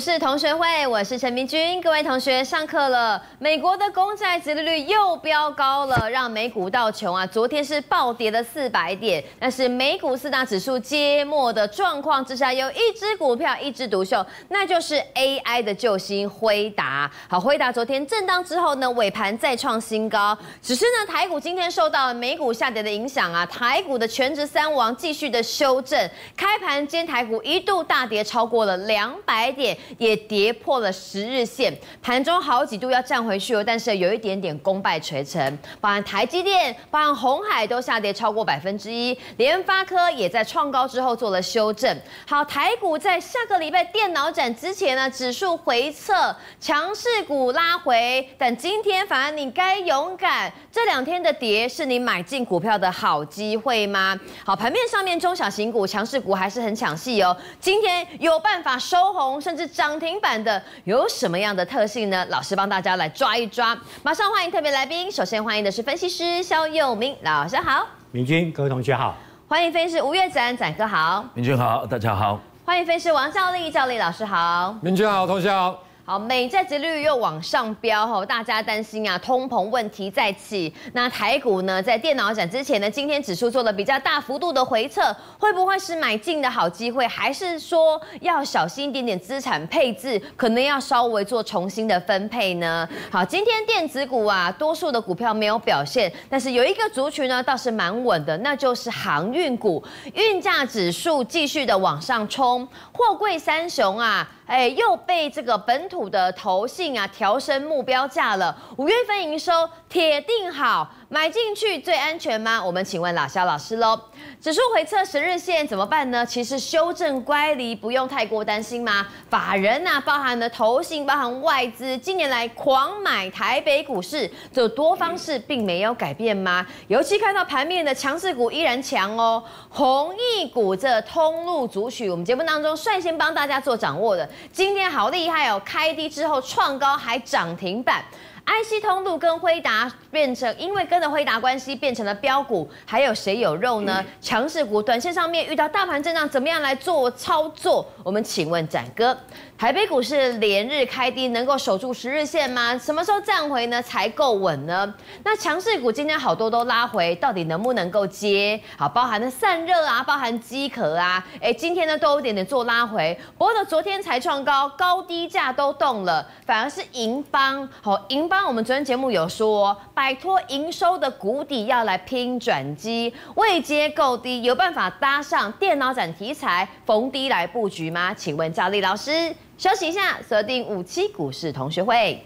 市同学会，我是陈明君。各位同学，上课了。美国的公债殖利率又飙高了，让美股到穷啊，昨天是暴跌了四百点。但是美股四大指数皆末的状况之下，有一只股票一枝独秀，那就是 AI 的救星辉达。好，辉达昨天震荡之后呢，尾盘再创新高。只是呢，台股今天受到了美股下跌的影响啊，台股的全职三王继续的修正。开盘间台股一度大跌超过了两百点。也跌破了十日线，盘中好几度要站回去哦，但是有一点点功败垂成，包含台积电、包含红海都下跌超过百分之一，联发科也在创高之后做了修正。好，台股在下个礼拜电脑展之前呢，指数回撤，强势股拉回，但今天反而你该勇敢，这两天的跌是你买进股票的好机会吗？好，盘面上面中小型股、强势股还是很抢戏哦，今天有办法收红，甚至。涨停板的有什么样的特性呢？老师帮大家来抓一抓。马上欢迎特别来宾，首先欢迎的是分析师肖佑明老师好，明君各位同学好，欢迎分析师吴月展展哥好，明君好，大家好，欢迎分析师王兆丽兆丽老师好，明君好，同学好。好，美债殖率又往上飙吼，大家担心啊，通膨问题再起。那台股呢，在电脑展之前呢，今天指数做了比较大幅度的回撤，会不会是买进的好机会？还是说要小心一点点资产配置，可能要稍微做重新的分配呢？好，今天电子股啊，多数的股票没有表现，但是有一个族群呢，倒是蛮稳的，那就是航运股，运价指数继续的往上冲，货柜三雄啊。哎，又被这个本土的投信啊调升目标价了。五月份营收铁定好，买进去最安全吗？我们请问老肖老师喽。指数回测十日线怎么办呢？其实修正乖离不用太过担心吗？法人呐，包含了投信，包含外资，近年来狂买台北股市，这多方式并没有改变吗？尤其看到盘面的强势股依然强哦，红翼股这通路主曲，我们节目当中率先帮大家做掌握的。今天好厉害哦！开低之后创高还涨停板，IC 通路跟辉达变成，因为跟着辉达关系变成了标股，还有谁有肉呢？强势股，短线上面遇到大盘震荡，怎么样来做操作？我们请问展哥。台北股市连日开低，能够守住十日线吗？什么时候站回呢才够稳呢？那强势股今天好多都拉回，到底能不能够接？好，包含的散热啊，包含机壳啊，哎，今天呢都有点点做拉回。不过，昨天才创高，高低价都动了，反而是银邦。好，银邦我们昨天节目有说，摆脱营收的谷底，要来拼转机，位阶够低，有办法搭上电脑展题材，逢低来布局吗？请问赵丽老师。休息一下，锁定五期股市同学会。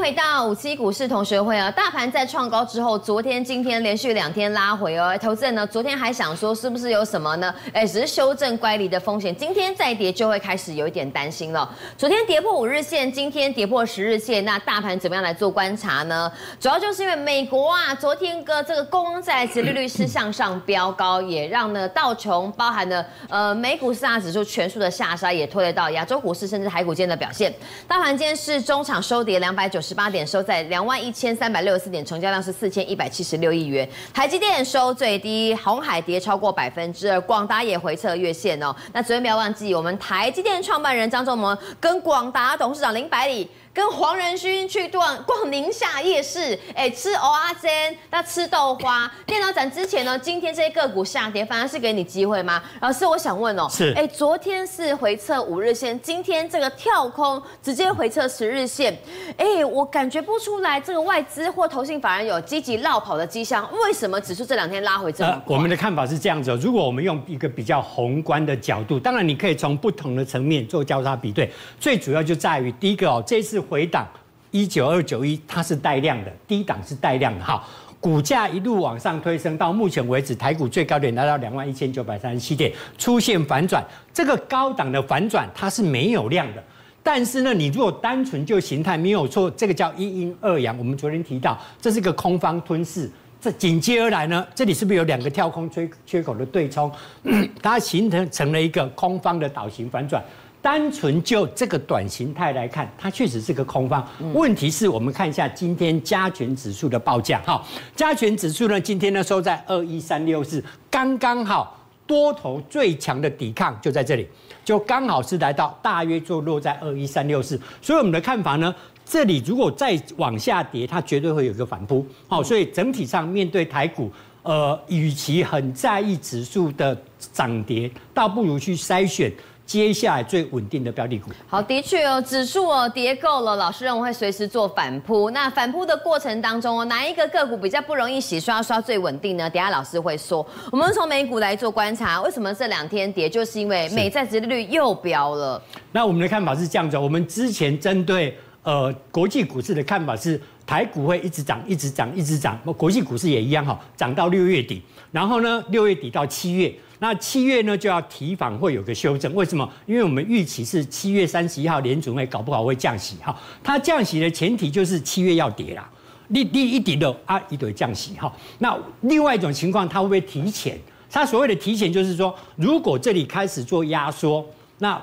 回到五七股市同学会啊！大盘在创高之后，昨天、今天连续两天拉回哦。投资人呢，昨天还想说是不是有什么呢？哎，只是修正乖离的风险。今天再跌就会开始有一点担心了。昨天跌破五日线，今天跌破十日线，那大盘怎么样来做观察呢？主要就是因为美国啊，昨天个这个公债殖利率是向上飙高，也让呢道琼包含的呃美股四大指数全数的下杀，也拖累到亚洲股市甚至海股间的表现。大盘今天是中场收跌两百九。十十八点收在两万一千三百六十四点，成交量是四千一百七十六亿元。台积电收最低，红海跌超过百分之二，广达也回撤月线哦。那昨天不要忘记，我们台积电创办人张忠谋跟广达董事长林百里。跟黄仁勋去逛逛宁夏夜市，哎，吃蚵仔煎，那吃豆花。电脑展之前呢，今天这些个股下跌，反而是给你机会吗？老师，我想问哦，是，哎，昨天是回撤五日线，今天这个跳空直接回撤十日线，哎，我感觉不出来这个外资或投信反而有积极绕跑的迹象，为什么指数这两天拉回这么我们的看法是这样子，如果我们用一个比较宏观的角度，当然你可以从不同的层面做交叉比对，最主要就在于第一个哦，这次。回档一九二九一，它是带量的，低档是带量的。哈，股价一路往上推升，到目前为止台股最高点来到两万一千九百三十七点，出现反转，这个高档的反转它是没有量的，但是呢，你如果单纯就形态没有错，这个叫一阴二阳，我们昨天提到这是个空方吞噬，这紧接而来呢，这里是不是有两个跳空缺缺口的对冲，它形成成了一个空方的倒型反转。单纯就这个短形态来看，它确实是个空方。问题是我们看一下今天加权指数的报价，哈，加权指数呢今天呢收在二一三六四，刚刚好多头最强的抵抗就在这里，就刚好是来到大约就落在二一三六四。所以我们的看法呢，这里如果再往下跌，它绝对会有一个反扑。好，所以整体上面对台股，呃，与其很在意指数的涨跌，倒不如去筛选。接下来最稳定的标的股，好，的确哦，指数哦跌够了，老师认为会随时做反扑。那反扑的过程当中哦，哪一个个股比较不容易洗刷刷最稳定呢？等下老师会说。我们从美股来做观察，为什么这两天跌，就是因为美债殖利率又飙了。那我们的看法是这样子，我们之前针对呃国际股市的看法是，台股会一直涨，一直涨，一直涨，国际股市也一样哈，涨到六月底，然后呢，六月底到七月。那七月呢就要提防会有个修正，为什么？因为我们预期是七月三十一号联准会搞不好会降息哈，它降息的前提就是七月要跌啦，你你一跌的啊一堆降息哈。那另外一种情况，它会不会提前？它所谓的提前就是说，如果这里开始做压缩，那。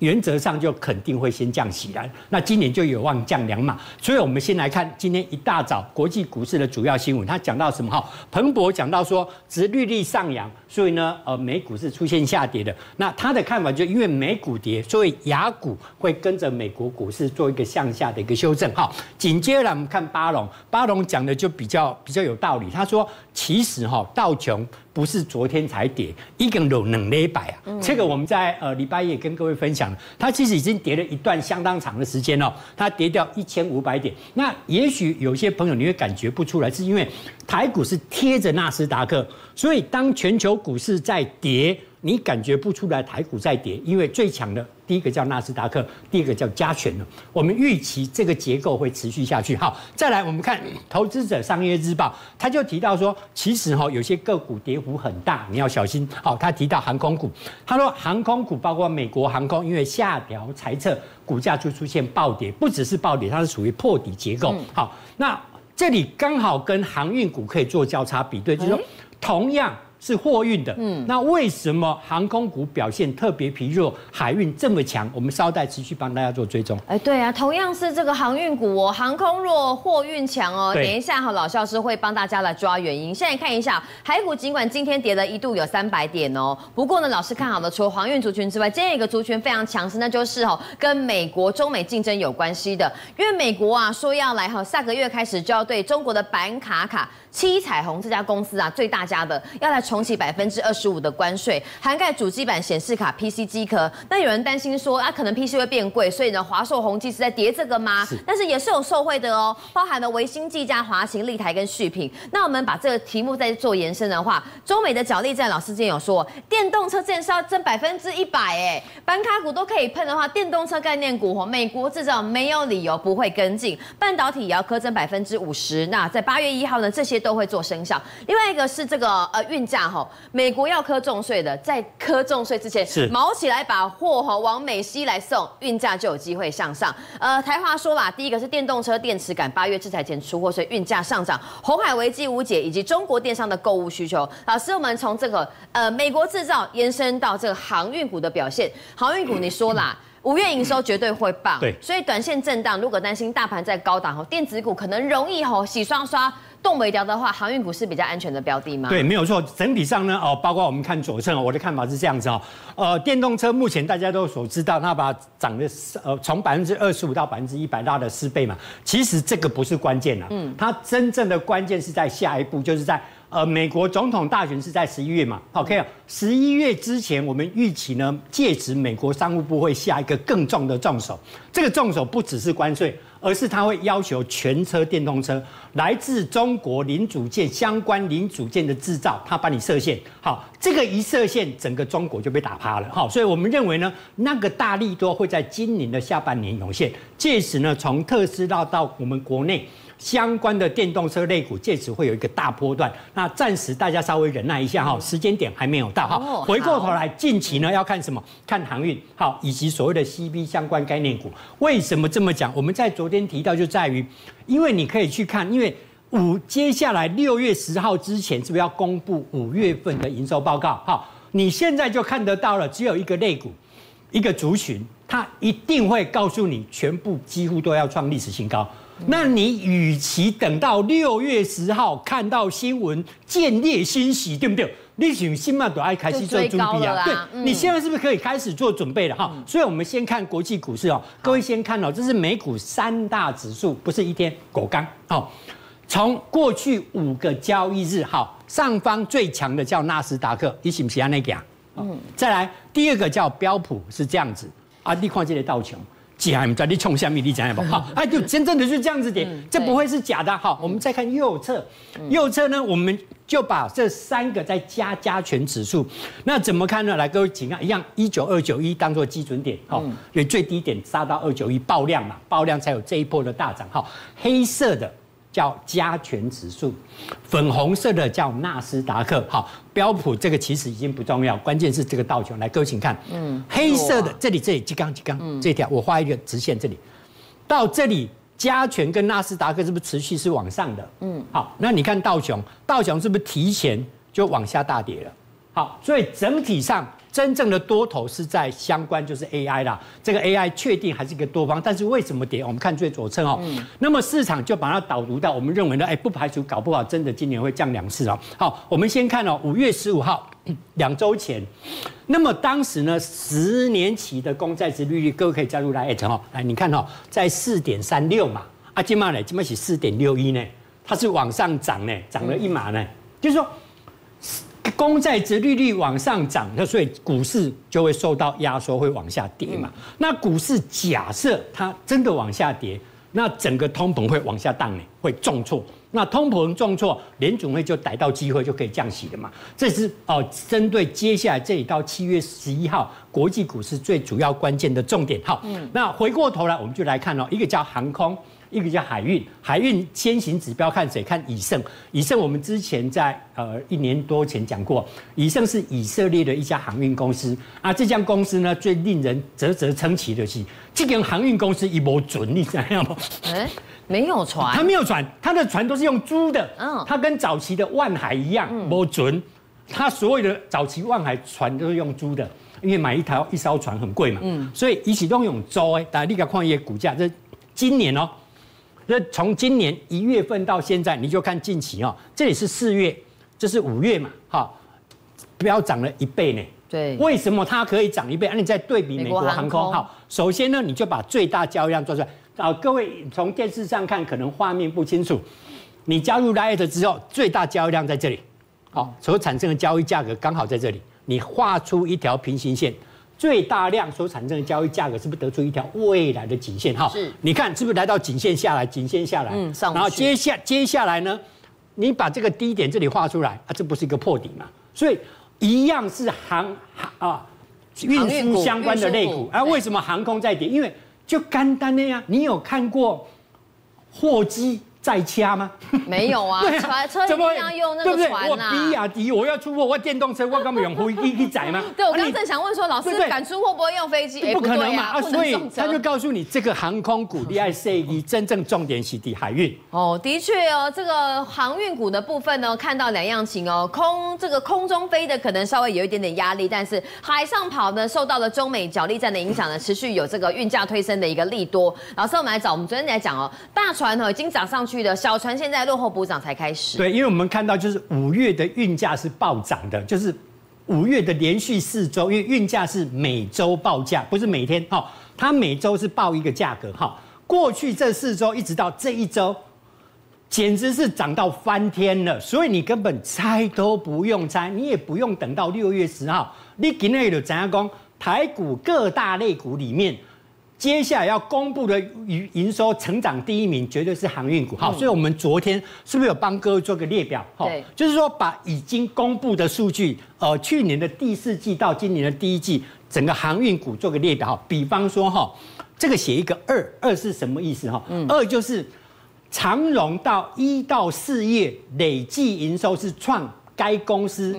原则上就肯定会先降息了，那今年就有望降两码。所以我们先来看今天一大早国际股市的主要新闻，他讲到什么？哈，彭博讲到说，殖利率上扬，所以呢，呃，美股是出现下跌的。那他的看法就因为美股跌，所以雅股会跟着美国股市做一个向下的一个修正。哈，紧接着我们看巴龙，巴龙讲的就比较比较有道理。他说，其实哈道琼。不是昨天才跌，一根有冷一百啊！这个我们在呃礼拜一也跟各位分享了，它其实已经跌了一段相当长的时间了，它跌掉一千五百点。那也许有些朋友你会感觉不出来，是因为台股是贴着纳斯达克，所以当全球股市在跌。你感觉不出来台股在跌，因为最强的第一个叫纳斯达克，第二个叫加权了。我们预期这个结构会持续下去。好，再来我们看投资者商业日报，他就提到说，其实哈有些个股跌幅很大，你要小心。好，他提到航空股，他说航空股包括美国航空，因为下调财测，股价就出现暴跌，不只是暴跌，它是属于破底结构。好，那这里刚好跟航运股可以做交叉比对，就是说同样。是货运的，嗯，那为什么航空股表现特别疲弱，海运这么强？我们稍待持续帮大家做追踪。哎，对啊，同样是这个航运股哦，航空弱，货运强哦。等一下哈，老肖师会帮大家来抓原因。现在看一下海股，尽管今天跌了一度有三百点哦，不过呢，老师看好的除了航运族群之外，今天有一个族群非常强势，那就是哈跟美国中美竞争有关系的，因为美国啊说要来哈下个月开始就要对中国的板卡卡。七彩虹这家公司啊，最大家的要来重启百分之二十五的关税，涵盖主机板、显示卡、PC 机壳。那有人担心说啊，可能 PC 会变贵，所以呢，华硕、宏基是在叠这个吗？但是也是有受惠的哦，包含了维新、技嘉、华擎、立台跟续品。那我们把这个题目再做延伸的话，中美的角力战，老师之前有说，电动车这是要增百分之一百哎，板卡股都可以喷的话，电动车概念股，美国制造没有理由不会跟进，半导体也要苛增百分之五十。那在八月一号呢，这些。都会做生效。另外一个是这个呃运价哈，美国要科重税的，在科重税之前，是毛起来把货哈往美西来送，运价就有机会向上。呃，台华说啦，第一个是电动车电池感，八月制裁前出货，所以运价上涨。红海危机无解，以及中国电商的购物需求。老师，我们从这个呃美国制造延伸到这个航运股的表现，航运股你说啦。五月营收绝对会棒，对，所以短线震荡，如果担心大盘在高档吼，电子股可能容易吼洗刷刷动尾掉的话，航运股是比较安全的标的吗？对，没有错。整体上呢，哦，包括我们看左侧，我的看法是这样子哦，呃，电动车目前大家都所知道，它把涨的呃从百分之二十五到百分之一百拉了四倍嘛，其实这个不是关键啊，嗯，它真正的关键是在下一步，就是在。呃，美国总统大选是在十一月嘛？OK，十一月之前，我们预期呢，届时美国商务部会下一个更重的重手。这个重手不只是关税，而是它会要求全车电动车来自中国零组件相关零组件的制造，它帮你设限。好，这个一设限，整个中国就被打趴了。好，所以我们认为呢，那个大力多会在今年的下半年涌现。届时呢，从特斯拉到我们国内。相关的电动车类股，借此会有一个大波段。那暂时大家稍微忍耐一下哈，时间点还没有到哈。回过头来，近期呢要看什么？看航运好，以及所谓的 C B 相关概念股。为什么这么讲？我们在昨天提到，就在于，因为你可以去看，因为五接下来六月十号之前，是不是要公布五月份的营收报告？好，你现在就看得到了，只有一个类股。一个族群，它一定会告诉你，全部几乎都要创历史新高。那你与其等到六月十号看到新闻见猎欣喜，对不对？你想新嘛都爱开始做准备啊？对，你现在是不是可以开始做准备了哈？所以我们先看国际股市哦，各位先看哦，这是美股三大指数，不是一天果干哦。从过去五个交易日，好，上方最强的叫纳斯达克，你喜不喜欢那个啊？嗯，再来第二个叫标普，是这样子啊，你看这个道琼。假唔在你冲下面，你讲不好，哎，就真正的就这样子点，这不会是假的。好，我们再看右侧，右侧呢，我们就把这三个再加加权指数，那怎么看呢？来，各位请看，一样，一九二九一当做基准点，好，因为最低点杀到二九一爆量嘛，爆量才有这一波的大涨。好，黑色的。叫加权指数，粉红色的叫纳斯达克。好，标普这个其实已经不重要，关键是这个道琼。来，各位请看，嗯，黑色的这里这里几杠几杠，这条我画一个直线，这里到这里加权跟纳斯达克是不是持续是往上的？嗯，好，那你看道琼，道琼是不是提前就往下大跌了？好，所以整体上。真正的多头是在相关，就是 AI 啦。这个 AI 确定还是一个多方，但是为什么跌？我们看最左侧哦。那么市场就把它导读到，我们认为呢，哎，不排除搞不好真的今年会降两次哦。好，我们先看哦，五月十五号，两周前，那么当时呢，十年期的公债值利率，各位可以加入来艾特哦。来，你看哦，在四点三六嘛，啊，今嘛呢，今嘛是四点六一呢，它是往上涨呢，涨了一码呢，就是说。公债值利率往上涨，那所以股市就会受到压缩，会往下跌嘛。那股市假设它真的往下跌，那整个通膨会往下荡呢，会重挫。那通膨重挫，联总会就逮到机会就可以降息了嘛。这是哦，针对接下来这里到七月十一号国际股市最主要关键的重点。好，那回过头来我们就来看哦，一个叫航空。一个叫海运，海运先行指标看谁？看以盛。以盛我们之前在呃一年多前讲过，以盛是以色列的一家航运公司啊。这家公司呢，最令人啧啧称奇的是，这个航运公司一波准，你知道吗？哎，没有船，他没有船，他的船都是用租的。嗯，他跟早期的万海一样，波准。他所有的早期万海船都是用租的，因为买一条一艘船很贵嘛。嗯，所以一起都用租哎，大家立刻看一些股价，这今年哦。那从今年一月份到现在，你就看近期哦，这里是四月，这是五月嘛，哈，标涨了一倍呢。对，为什么它可以涨一倍？啊，你再对比美国航空，好，首先呢，你就把最大交易量做出来。啊，各位从电视上看可能画面不清楚，你加入 Lite 之后，最大交易量在这里，好，所产生的交易价格刚好在这里，你画出一条平行线。最大量所产生的交易价格是不是得出一条未来的颈线？哈，是。你看是不是来到颈线下来？颈线下来，嗯，然后接下接下来呢？你把这个低点这里画出来啊，这不是一个破底嘛？所以一样是航航啊，运输相关的类股啊。为什么航空在跌？因为就干单的呀，你有看过货机？在掐吗？没有啊，船车一定要用那个船啊。我比亚迪，我要出货，我电动车，我干嘛用飞机去载吗？对，我刚正想问说，老师敢出货不会用飞机？不可能嘛啊！所以他就告诉你，这个航空股 D I C E 真正重点是的海运。哦，的确哦，这个航运股的部分呢，看到两样情哦，空这个空中飞的可能稍微有一点点压力，但是海上跑呢，受到了中美角力战的影响呢，持续有这个运价推升的一个利多。老师，我们来找我们昨天来讲哦，大船呢已经涨上。去的小船现在落后补涨才开始。对，因为我们看到就是五月的运价是暴涨的，就是五月的连续四周，因为运价是每周报价，不是每天哈，它每周是报一个价格哈。过去这四周一直到这一周，简直是涨到翻天了，所以你根本猜都不用猜，你也不用等到六月十号，你今日就怎样讲？台股各大类股里面。接下来要公布的营营收成长第一名绝对是航运股，好，所以我们昨天是不是有帮各位做个列表？对，就是说把已经公布的数据，呃，去年的第四季到今年的第一季，整个航运股做个列表。哈，比方说哈，这个写一个二，二是什么意思？哈，二就是长荣到一到四月累计营收是创该公司。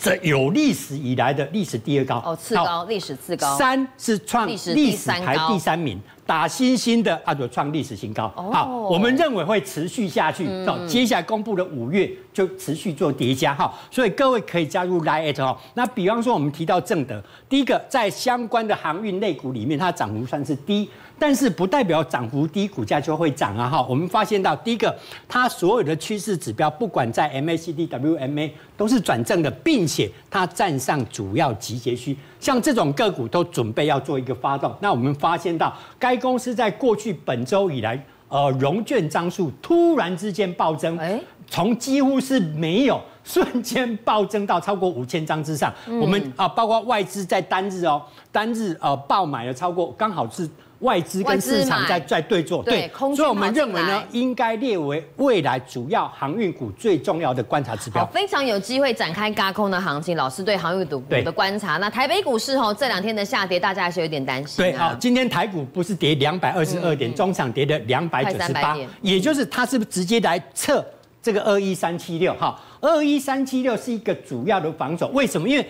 这有历史以来的历史第二高哦，次高历史次高。三是创历史排第三名，打星星的啊，就创历史新高。好，我们认为会持续下去。到接下来公布的五月就持续做叠加哈，所以各位可以加入 Lite 哦。那比方说我们提到正德，第一个在相关的航运类股里面，它涨幅算是低。但是不代表涨幅低，股价就会涨啊！哈，我们发现到第一个，它所有的趋势指标，不管在 MACD、WMA 都是转正的，并且它站上主要集结区，像这种个股都准备要做一个发动。那我们发现到，该公司在过去本周以来，呃，融券张数突然之间暴增，哎，从几乎是没有，瞬间暴增到超过五千张之上。我们啊，包括外资在单日哦，单日呃爆买了超过，刚好是。外资跟市场在在对坐，对，所以我们认为呢，应该列为未来主要航运股最重要的观察指标。非常有机会展开高空的行情。老师对航运股的观察，那台北股市吼这两天的下跌，大家还是有点担心。对，好，今天台股不是跌两百二十二点，中场跌的两百九十八，也就是它是不是直接来测这个二一三七六？哈，二一三七六是一个主要的防守，为什么？因为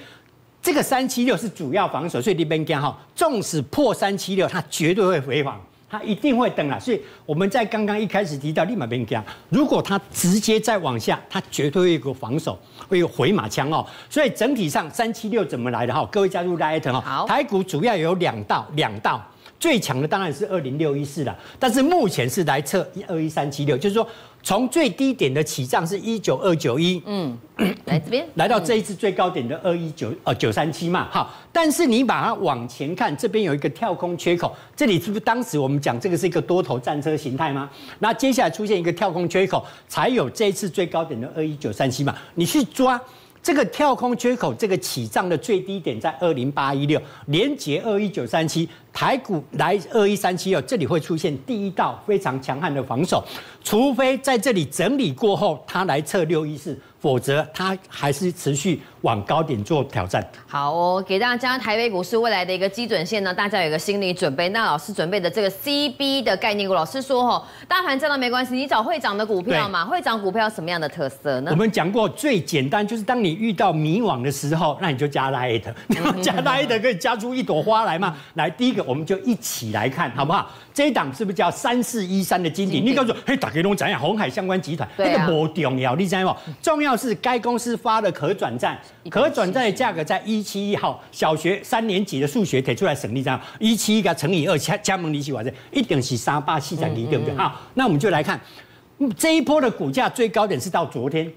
这个三七六是主要防守，所以你边讲哈，纵使破三七六，它绝对会回防，它一定会等啊。所以我们在刚刚一开始提到立马边讲，如果它直接再往下，它绝对会有个防守，会有回马枪哦。所以整体上三七六怎么来的哈？各位加入大家等哈。好，台股主要有两道，两道最强的当然是二零六一四了，但是目前是来测一二一三七六，就是说。从最低点的起涨是一九二九一，嗯，来这边，来到这一次最高点的二一九呃九三七嘛，好，但是你把它往前看，这边有一个跳空缺口，这里是不是当时我们讲这个是一个多头战车形态吗？那接下来出现一个跳空缺口，才有这一次最高点的二一九三七嘛，你去抓。这个跳空缺口，这个起涨的最低点在二零八一六，连接二一九三七，台股来二一三七哦，这里会出现第一道非常强悍的防守，除非在这里整理过后，它来测六一四。否则，它还是持续往高点做挑战。好哦，给大家台北股市未来的一个基准线呢，大家有个心理准备。那老师准备的这个 CB 的概念股，老师说哦，大盘涨了没关系，你找会涨的股票嘛。会涨股票什么样的特色呢？我们讲过最简单，就是当你遇到迷惘的时候，那你就加 light，加 light 可以加出一朵花来嘛。来，第一个我们就一起来看好不好？这一档是不是叫三四一三的金鼎？你告诉我，嘿，打给龙讲讲红海相关集团，那个不重要，你知道吗？重要是该公司发的可转债，可转债的价格在一七一号，小学三年级的数学提出来省力章，一七一个乘以二加加盟利息，完成一定是三八四点零，对不对？好，那我们就来看这一波的股价最高点是到昨天。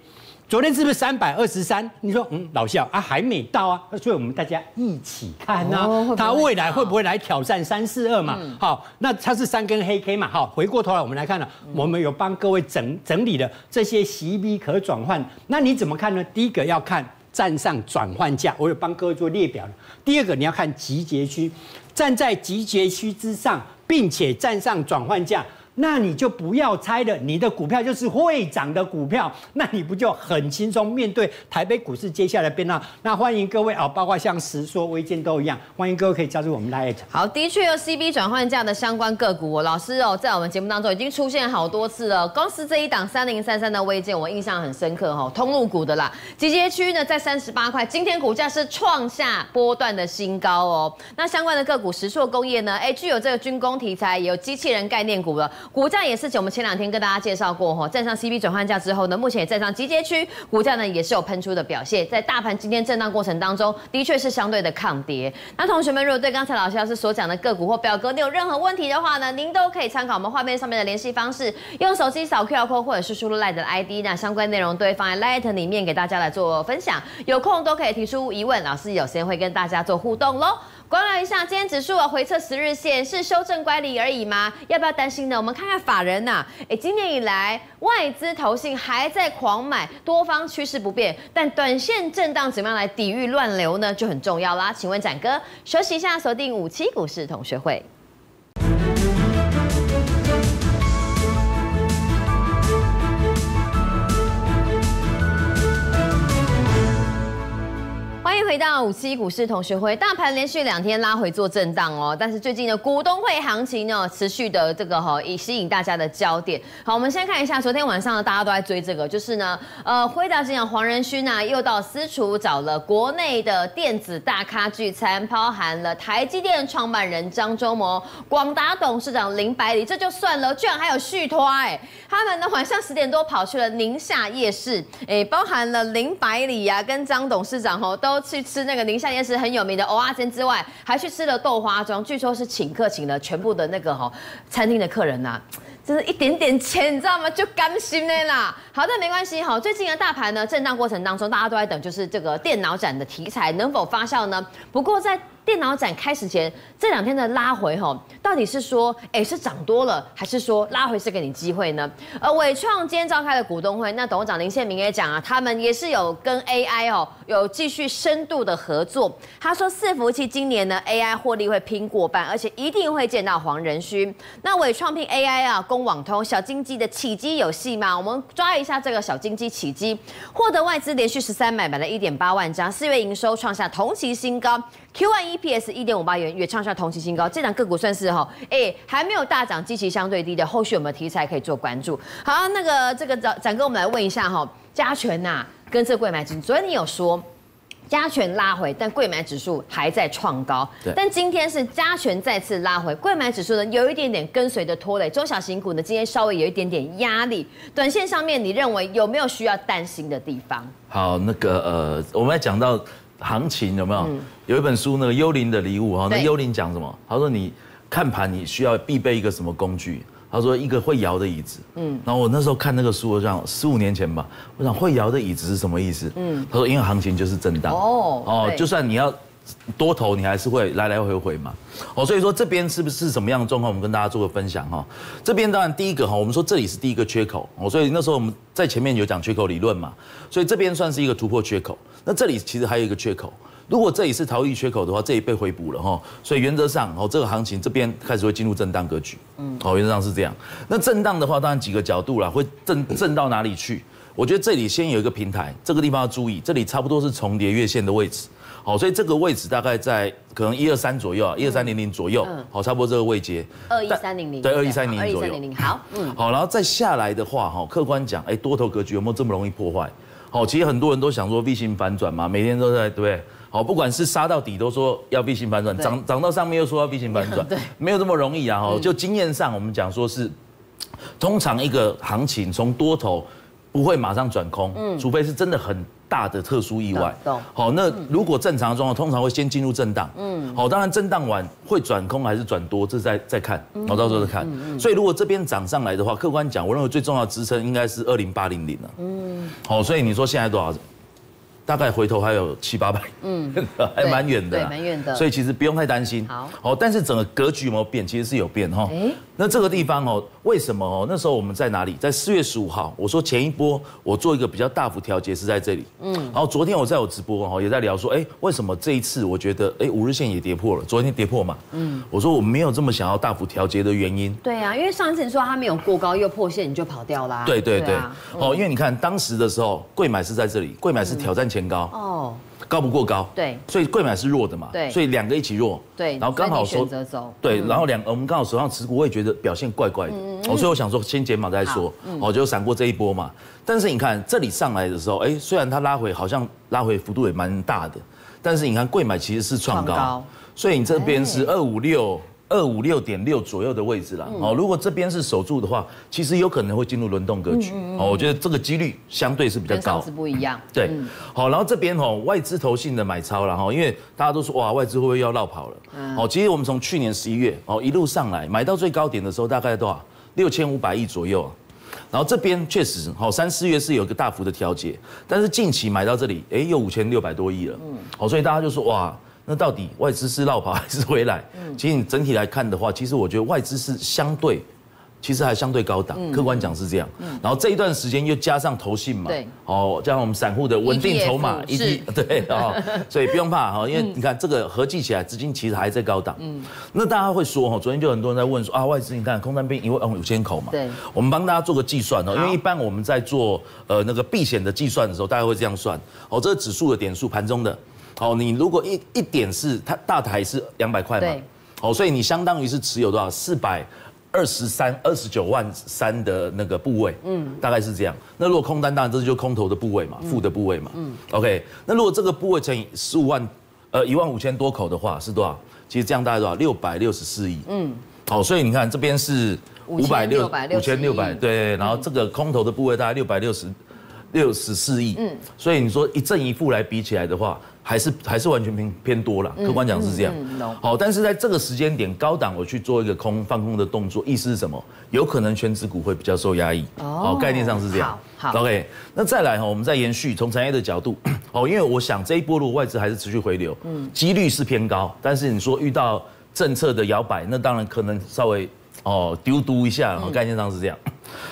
昨天是不是三百二十三？你说，嗯，老肖啊，还没到啊，所以我们大家一起看呢，它未来会不会来挑战三四二嘛？好，那它是三根黑 K 嘛？好，回过头来我们来看了，我们有帮各位整整理的这些 CB 可转换，那你怎么看呢？第一个要看站上转换价，我有帮各位做列表第二个你要看集结区，站在集结区之上，并且站上转换价。那你就不要猜了，你的股票就是会涨的股票，那你不就很轻松面对台北股市接下来变化？那欢迎各位啊，包括像石说、微建都一样，欢迎各位可以加入我们 Light。好，的确有 CB 转换价的相关个股，老师哦，在我们节目当中已经出现好多次了。光是这一档三零三三的微建，我印象很深刻哈，通路股的啦，集结区呢在三十八块，今天股价是创下波段的新高哦。那相关的个股石硕工业呢，哎，具有这个军工题材，也有机器人概念股了。股价也是，我们前两天跟大家介绍过哈，站上 CB 转换价之后呢，目前也站上集结区，股价呢也是有喷出的表现。在大盘今天震荡过程当中，的确是相对的抗跌。那同学们，如果对刚才老师老师所讲的个股或表格你有任何问题的话呢，您都可以参考我们画面上面的联系方式，用手机扫 QR code 或者是输入 Light 的 ID，那相关内容都会放在 Light 里面给大家来做分享。有空都可以提出疑问，老师有时间会跟大家做互动喽。观望一下，今天指数回测十日线是修正乖离而已吗？要不要担心呢？我们看看法人呐，哎，今年以来外资投信还在狂买，多方趋势不变，但短线震荡怎么样来抵御乱流呢？就很重要啦。请问展哥，休息一下，锁定五期股市同学会。回到五七股市同学会。大盘连续两天拉回做震荡哦，但是最近的股东会行情呢，持续的这个哈，以吸引大家的焦点。好，我们先看一下昨天晚上呢，大家都在追这个，就是呢，呃，辉达执行黄仁勋啊，又到私厨找了国内的电子大咖聚餐，包含了台积电创办人张忠谋、广达董事长林百里，这就算了，居然还有续托哎，他们呢晚上十点多跑去了宁夏夜市，哎，包含了林百里呀跟张董事长哦都去去吃那个宁夏夜市很有名的蚵仔煎之外，还去吃了豆花庄，据说是请客请了全部的那个哈餐厅的客人呐，就是一点点钱，你知道吗？就甘心的啦。好的，没关系哈。最近的大盘呢震荡过程当中，大家都在等，就是这个电脑展的题材能否发酵呢？不过在电脑展开始前这两天的拉回哈，到底是说哎是涨多了，还是说拉回是给你机会呢？而伟创今天召开了股东会，那董事长林宪明也讲啊，他们也是有跟 AI 哦有继续深度的合作。他说伺服器今年呢 AI 获利会拼过半，而且一定会见到黄仁勋。那伟创拼 AI 啊，攻网通小金鸡的起机有戏吗？我们抓一下这个小金鸡起机，获得外资连续十三买买了一点八万张，四月营收创下同期新高。Q1 EPS 一点五八元，也创下同期新高。这档个股算是哈，哎，还没有大涨，基期相对低的，后续有没有题材可以做关注？好，那个这个展展哥，我们来问一下哈，加权呐，跟这贵买指数，昨天你有说加权拉回，但贵买指数还在创高。但今天是加权再次拉回，贵买指数呢有一点点跟随的拖累，中小型股呢今天稍微有一点点压力。短线上面，你认为有没有需要担心的地方？好，那个呃，我们来讲到。行情有没有？有一本书那个幽灵的礼物哈，那幽灵讲什么？他说你看盘你需要必备一个什么工具？他说一个会摇的椅子。嗯，然后我那时候看那个书，我想十五年前吧，我想会摇的椅子是什么意思？嗯，他说因为行情就是震荡。哦哦，就算你要多头，你还是会来来回回嘛。哦，所以说这边是不是什么样的状况？我们跟大家做个分享哈。这边当然第一个哈，我们说这里是第一个缺口哦，所以那时候我们在前面有讲缺口理论嘛，所以这边算是一个突破缺口。那这里其实还有一个缺口，如果这里是逃逸缺口的话，这里被回补了哈，所以原则上哦，这个行情这边开始会进入震荡格局，嗯，哦，原则上是这样。那震荡的话，当然几个角度啦，会震震到哪里去？我觉得这里先有一个平台，这个地方要注意，这里差不多是重叠月线的位置，好，所以这个位置大概在可能一二三左右啊，一二三零零左右，好，差不多这个位阶，二一三零零，对，二一三零零左右，二一三零零好，嗯，好，然后再下来的话，哈，客观讲，哎，多头格局有没有这么容易破坏？好，其实很多人都想说 V 型反转嘛，每天都在对不对？好，不管是杀到底都说要 V 型反转，涨涨到上面又说要 V 型反转，对，没有这么容易啊！哈，就经验上我们讲说是，通常一个行情从多头不会马上转空，嗯，除非是真的很。大的特殊意外，好，那如果正常状况，通常会先进入震荡，嗯，好，当然震荡完会转空还是转多，这再再看，好，到时候再看。所以如果这边涨上来的话，客观讲，我认为最重要的支撑应该是二零八零零了，嗯，好，所以你说现在多少？大概回头还有七八百，嗯，还蛮远的，对，蛮远的，所以其实不用太担心。好，哦，但是整个格局有没有变？其实是有变哈。那这个地方哦，为什么哦？那时候我们在哪里？在四月十五号，我说前一波我做一个比较大幅调节是在这里，嗯，然后昨天我在我直播哦，也在聊说，哎，为什么这一次我觉得，哎，五日线也跌破了，昨天跌破嘛，嗯，我说我没有这么想要大幅调节的原因。对啊，因为上次你说它没有过高又破线，你就跑掉啦。对对对，哦，因为你看当时的时候，贵买是在这里，贵买是挑战前高。哦。高不过高，对，所以贵买是弱的嘛，对，所以两个一起弱，对，然后刚好选择走，对，然后两我们刚好手上持股，我也觉得表现怪怪的，哦，所以我想说先减码再说，哦，就闪过这一波嘛。但是你看这里上来的时候，哎，虽然它拉回好像拉回幅度也蛮大的，但是你看贵买其实是创高，所以你这边是二五六。二五六点六左右的位置啦哦，如果这边是守住的话，其实有可能会进入轮动格局哦。我觉得这个几率相对是比较高。上次不一样。对，好，然后这边哦，外资投信的买超了哈，因为大家都说哇，外资会不会要绕跑了？哦，其实我们从去年十一月哦一路上来，买到最高点的时候大概多少？六千五百亿左右。然后这边确实好，三四月是有一个大幅的调节，但是近期买到这里，哎，又五千六百多亿了。嗯，好，所以大家就说哇。那到底外资是绕跑 还是回来？嗯，其实你整体来看的话，其实我觉得外资是相对，其实还相对高档。客观讲是这样。嗯。然后这一段时间又加上投信嘛，对。哦，加上我们散户的稳定筹码，一是。对啊，所以不用怕哈，因为你看这个合计起来，资金其实还在高档。嗯。那大家会说哈，昨天就很多人在问说啊，外资你看空单边因为哦五千口嘛。对。我们帮大家做个计算哦，因为一般我们在做呃那个避险的计算的时候，大家会这样算哦，这个指数的点数盘中的。哦，你如果一一点是它大台是两百块嘛对，哦，所以你相当于是持有多少四百。二十三、二十九万三的那个部位，嗯，大概是这样。那如果空单，当然这就是空头的部位嘛，负的部位嘛，嗯，OK。那如果这个部位乘以十五万，呃，一万五千多口的话，是多少？其实这样大概多少？六百六十四亿，嗯，好，所以你看这边是五百六五千六百，对，然后这个空头的部位大概六百六十六十四亿，嗯，所以你说一正一负来比起来的话。还是还是完全偏偏多了，客观讲是这样。好，但是在这个时间点，高档我去做一个空放空的动作，意思是什么？有可能全指股会比较受压抑。哦，概念上是这样。好，OK。那再来哈，我们再延续从产业的角度，哦，因为我想这一波如果外资还是持续回流，嗯，几率是偏高。但是你说遇到政策的摇摆，那当然可能稍微哦丢嘟一下。概念上是这样。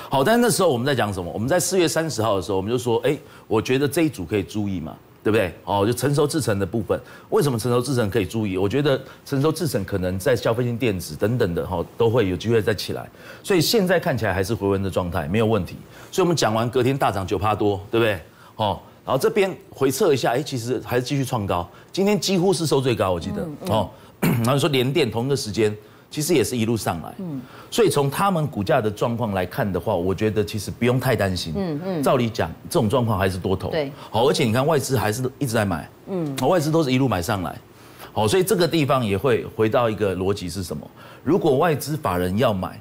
好，但是那时候我们在讲什么？我们在四月三十号的时候，我们就说，哎，我觉得这一组可以注意嘛。对不对？哦，就成熟制成的部分，为什么成熟制成可以注意？我觉得成熟制成可能在消费性电子等等的哈，都会有机会再起来。所以现在看起来还是回温的状态，没有问题。所以我们讲完隔天大涨九趴多，对不对？哦，然后这边回测一下，哎，其实还是继续创高，今天几乎是收最高，我记得哦。然后说连电同一个时间。其实也是一路上来，嗯，所以从他们股价的状况来看的话，我觉得其实不用太担心，嗯嗯，照理讲这种状况还是多头，对，好，而且你看外资还是一直在买，嗯，外资都是一路买上来，好，所以这个地方也会回到一个逻辑是什么？如果外资法人要买，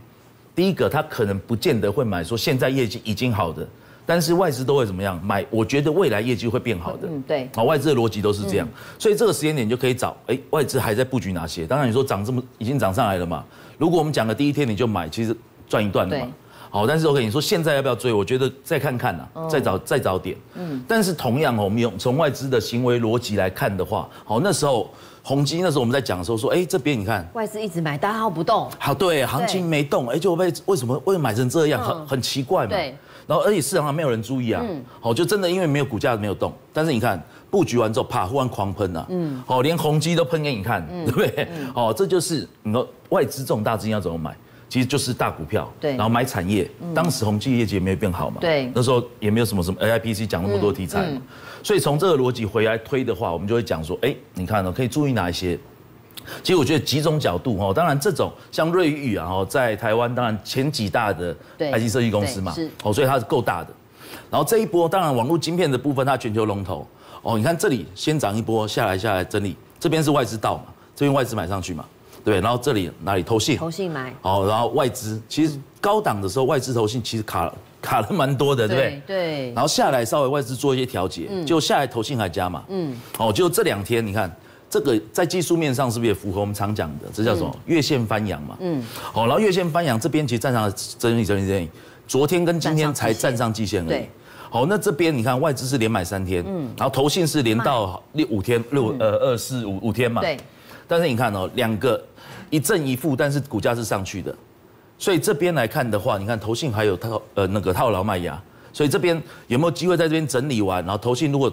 第一个他可能不见得会买说现在业绩已经好的。但是外资都会怎么样买？我觉得未来业绩会变好的。嗯，对。好，外资的逻辑都是这样，所以这个时间点就可以找，哎，外资还在布局哪些？当然你说涨这么已经涨上来了嘛。如果我们讲的第一天你就买，其实赚一段的嘛。好，但是 OK，你说现在要不要追？我觉得再看看呐，再找再找点。嗯。但是同样哦，我们用从外资的行为逻辑来看的话，好，那时候宏基那时候我们在讲的时候说，哎，这边你看外资一直买，大号不动。好，对，行情没动，哎，就被为什么会买成这样？很很奇怪嘛。对。然后，而且市场上没有人注意啊，好，就真的因为没有股价没有动，但是你看布局完之后，啪，忽然狂喷啊，嗯，好，连宏基都喷给你看，对不对？哦，这就是你说外资这种大资金要怎么买，其实就是大股票，对，然后买产业。当时宏基业绩也没有变好嘛，对，那时候也没有什么什么 A I P C 讲那么多题材嘛，所以从这个逻辑回来推的话，我们就会讲说，哎，你看呢，可以注意哪一些？其实我觉得几种角度哦，当然这种像瑞昱啊，哦，在台湾当然前几大的 IC 设计公司嘛，哦，所以它是够大的。然后这一波当然网络晶片的部分，它全球龙头哦，你看这里先涨一波下来下来整理，这边是外资到嘛，这边外资买上去嘛，对，然后这里哪里投信？投信买。哦，然后外资其实高档的时候外资投信其实卡卡了蛮多的，对不对？对。然后下来稍微外资做一些调节，就下来投信还加嘛，嗯，哦，就这两天你看。这个在技术面上是不是也符合我们常讲的？这叫什么月线翻阳嘛？嗯，好，然后月线翻阳这边其实站上整理整理整理，昨天跟今天才站上季线而已。好，那这边你看外资是连买三天，嗯，然后投信是连到六五天六呃二四五五天嘛。对。但是你看哦，两个一正一负，但是股价是上去的，所以这边来看的话，你看投信还有套呃那个套牢卖压，所以这边有没有机会在这边整理完，然后投信如果。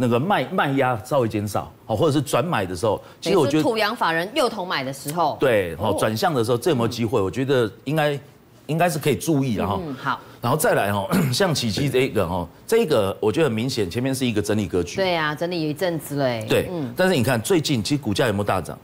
那个卖卖压稍微减少，好，或者是转买的时候，其实我觉得土洋法人右头买的时候，对，好，转向的时候，这有没有机会？我觉得应该应该是可以注意，然后好，然后再来哦，像起基这个哦，这个我觉得很明显，前面是一个整理格局，对啊，整理有一阵子嘞，对，嗯，但是你看最近其实股价有没有大涨？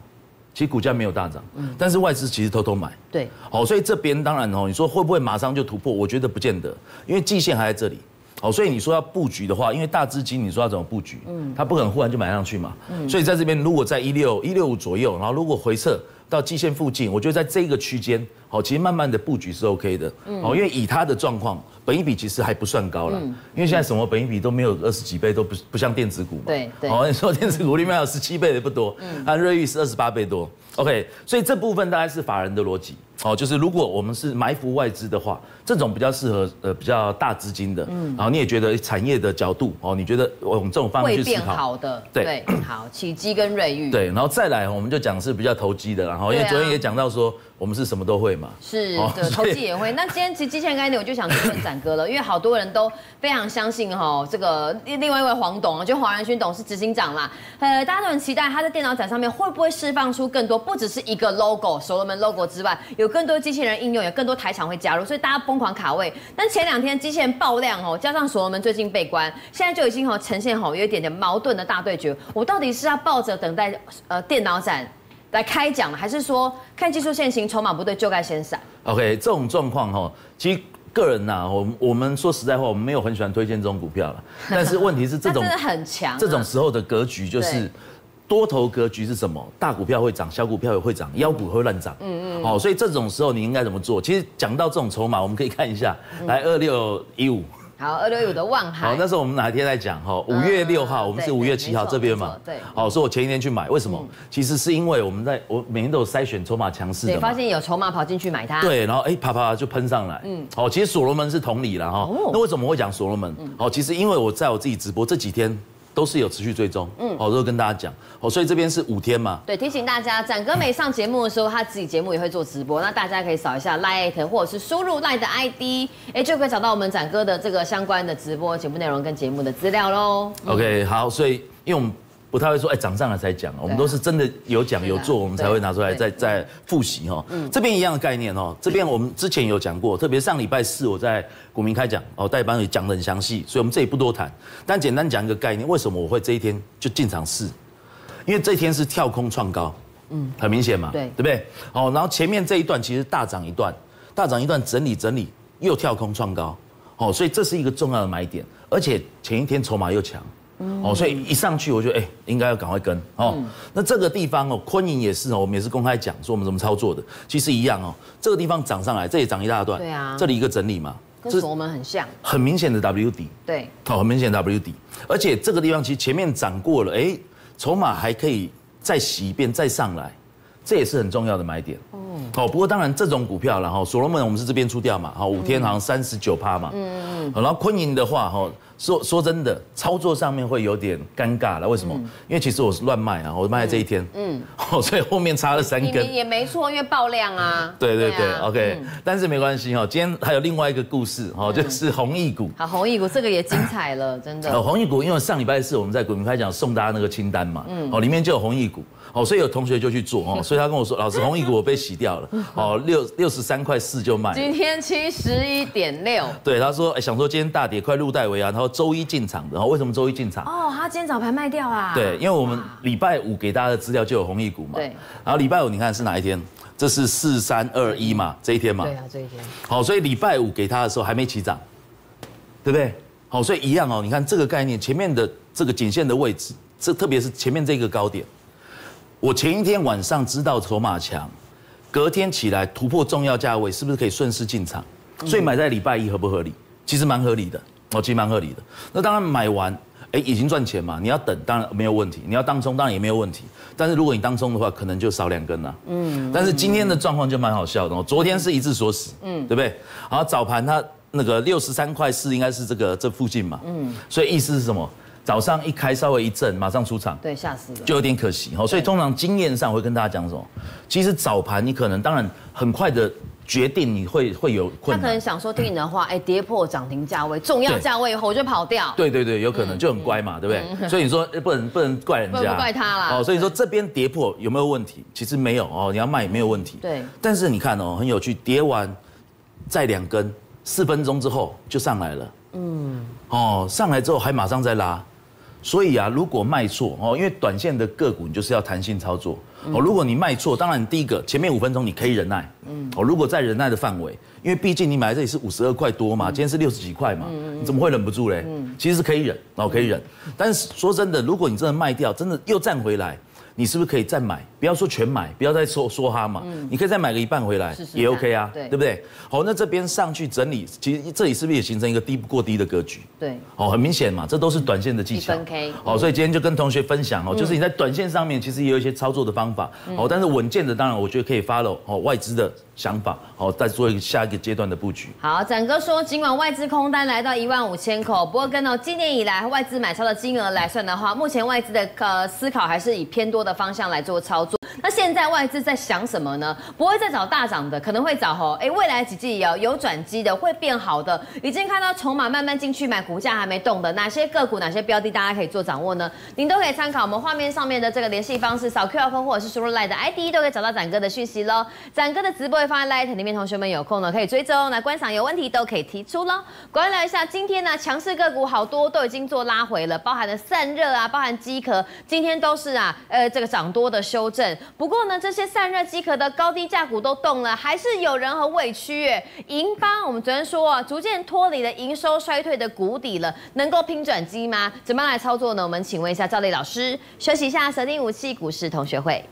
其实股价没有大涨，嗯，但是外资其实偷偷买，对，好，所以这边当然哦，你说会不会马上就突破？我觉得不见得，因为季线还在这里。哦，所以你说要布局的话，因为大资金，你说要怎么布局？嗯，它不可能忽然就买上去嘛。嗯，所以在这边，如果在一六一六五左右，然后如果回撤到季线附近，我觉得在这个区间，好，其实慢慢的布局是 OK 的。嗯，哦，因为以它的状况，本益比其实还不算高了。嗯，因为现在什么本益比都没有二十几倍，都不不像电子股嘛。对对。哦，你说电子股里面有十七倍的不多，嗯，那瑞昱是二十八倍多。OK，所以这部分大概是法人的逻辑。哦，就是如果我们是埋伏外资的话，这种比较适合呃比较大资金的，嗯，然后你也觉得产业的角度哦，你觉得我们这种方式去思考，好的，对，好，起基跟瑞昱，对，然后再来我们就讲是比较投机的，然后因为昨天也讲到说我们是什么都会嘛。是哦的，投机也会。那今天其实机器人概念，我就想去问展哥了，因为好多人都非常相信哈，这个另另外一位黄董啊，就黄仁勋董事执行长啦，呃，大家都很期待他在电脑展上面会不会释放出更多，不只是一个 logo 所罗门 logo 之外，有更多机器人应用，有更多台厂会加入，所以大家疯狂卡位。但前两天机器人爆量哦，加上所罗门最近被关，现在就已经哦呈现好有一点点矛盾的大对决。我到底是要抱着等待呃电脑展来开讲，还是说看技术线型筹码不对就该先闪？OK，这种状况哈，其实个人呐、我们我们说实在话，我们没有很喜欢推荐这种股票了。但是问题是这种它真的很强啊、这种时候的格局就是。多头格局是什么？大股票会涨，小股票也会涨，妖股会乱涨。嗯嗯。哦，所以这种时候你应该怎么做？其实讲到这种筹码，我们可以看一下，嗯来二六一五。好，二六一五的望海。好，那时候我们哪一天在讲哈？五月六号，嗯我们是五月七号这边嘛。对好，所以我前一天去买，为什么？其实是因为我们在我每天都有筛选筹码强势，的嘛发。现有筹码跑进去买它。，对，然后哎啪啪就喷上来，嗯，好，其实所罗门是同理了哈哦。那为什么会讲所罗门？好，其实因为我在我自己直播这几天都是有持续追踪，嗯，好，都跟大家讲，哦，所以这边是五天嘛，对，提醒大家，展哥每上节目的时候，他自己节目也会做直播，那大家可以扫一下 Lite 或者是输入 Lite 的 ID，哎，就可以找到我们展哥的这个相关的直播节目内容跟节目的资料喽。OK，好，所以因为我们不太会说，哎，涨上来才讲，我们都是真的有讲有做，我们才会拿出来再再复习哈。这边一样的概念哦，这边我们之前有讲过，特别上礼拜四我在股民开讲哦，代班也讲得很详细，所以我们这里不多谈，但简单讲一个概念，为什么我会这一天就进场试？因为这一天是跳空创高，嗯，很明显嘛，对对不对？哦，然后前面这一段其实大涨一段，大涨一段整理整理，又跳空创高，哦，所以这是一个重要的买点，而且前一天筹码又强。哦，所以一上去我就哎、应该要赶快跟哦。那这个地方哦，昆盈也是哦，我们也是公开讲说我们怎么操作的，其实一样哦。这个地方涨上来，这也涨一大段，对啊这里一个整理嘛，跟我们很像。很明显的 W 底，对，好，很明显 W 底，而且这个地方其实前面涨过了，哎，筹码还可以再洗一遍再上来，这也是很重要的买点。哦，不过当然这种股票，然后所罗门我们是这边出掉嘛，好五天好像三十九趴嘛，嗯嗯，然后昆盈的话，哈，说说真的，操作上面会有点尴尬了，为什么？因为其实我是乱卖啊，我卖在这一天，嗯，哦，所以后面差了三根。也没错，因为爆量啊。对对对啊，OK，嗯但是没关系哈，今天还有另外一个故事哈，就是弘毅股。好，红毅股这个也精彩了，真的。呃，红益股，因为上礼拜四我们在股民开讲送大家那个清单嘛，嗯哦，里面就有红毅股，哦，所以有同学就去做哦，所以他跟我说，老师，红一股我被洗掉了，哦，六六十三块四就卖了。今天七十一点六。对，他说，哎，想说今天大跌，快入袋为安，然后周一进场的，然后为什么周一进场？哦，他今天早盘卖掉啊。对，因为我们礼拜五给大家的资料就有红一股嘛，对然后礼拜五你看是哪一天？这是四三二一嘛，这一天嘛，对啊，这一天。好，所以礼拜五给他的时候还没起涨，对不对？好，所以一样哦。你看这个概念，前面的这个颈线的位置，这特别是前面这个高点，我前一天晚上知道筹码强，隔天起来突破重要价位，是不是可以顺势进场？所以买在礼拜一合不合理？其实蛮合理的，哦，其实蛮合理的。那当然买完，哎，已经赚钱嘛，你要等当然没有问题，你要当冲当然也没有问题。但是如果你当冲的话，可能就少两根了。嗯。但是今天的状况就蛮好笑的哦，昨天是一字锁死，嗯，对不对？然后早盘它那个六十三块四应该是这个这附近嘛，嗯。所以意思是什么？早上一开稍微一震，马上出场。对，吓死了。就有点可惜哈，所以通常经验上我会跟大家讲什么？其实早盘你可能当然很快的决定你会会有他困难可能，想说听你的话，哎，跌破涨停价位，重要对价位以后我就跑掉。对对对，有可能就很乖嘛，对不对？所以你说哎不能不能怪人家，怪他啦哦，所以说这边跌破有没有问题？其实没有哦，你要卖也没有问题。对但是你看哦，很有趣，跌完再两根，四分钟之后就上来了。嗯，哦，上来之后还马上再拉。所以啊，如果卖错哦，因为短线的个股你就是要弹性操作哦。如果你卖错，当然第一个前面五分钟你可以忍耐，嗯，哦，如果在忍耐的范围，因为毕竟你买在这里是五十二块多嘛，今天是六十几块嘛，你怎么会忍不住嘞？其实是可以忍，哦，可以忍。但是说真的，如果你真的卖掉，真的又站回来，你是不是可以再买？不要说全买，不要再说说哈嘛，你可以再买个一半回来也 OK 啊，对对不对？好，那这边上去整理，其实这里是不是也形成一个低不过低的格局？对，哦，很明显嘛，这都是短线的技巧。好，所以今天就跟同学分享哦，就是你在短线上面其实也有一些操作的方法哦，但是稳健的当然我觉得可以 follow 哦外资的想法好，再做一个下一个阶段的布局。好，展哥说，尽管外资空单来到一万五千口，不过跟哦今年以来外资买超的金额来算的话，目前外资的呃思考还是以偏多的方向来做操作。那现在外资在想什么呢？不会再找大涨的，可能会找吼，哎，未来几季有有转机的，会变好的，已经看到筹码慢慢进去买，股价还没动的，哪些个股、哪些标的，大家可以做掌握呢？您都可以参考我们画面上面的这个联系方式，扫 Q R code 或者是输入 l i e 的 ID，都可以找到展哥的讯息喽。展哥的直播会放在 Light 里面，同学们有空呢可以追踪来观赏，有问题都可以提出喽。关聊一下，今天呢强势个股好多都已经做拉回了，包含了散热啊，包含机壳，今天都是啊，呃，这个涨多的修正。不过呢，这些散热机壳的高低价股都动了，还是有人很委屈耶。银邦，我们昨天说啊，逐渐脱离了营收衰退的谷底了，能够拼转机吗？怎么样来操作呢？我们请问一下赵丽老师，休息一下，锁定武器股市同学会。